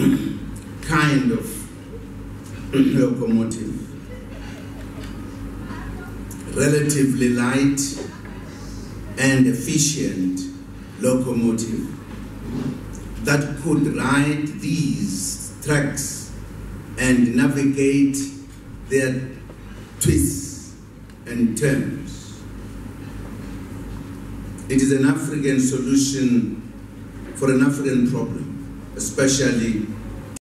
kind of locomotive. Relatively light and efficient locomotive that could ride these tracks and navigate their twists and turns. It is an African solution for an African problem, especially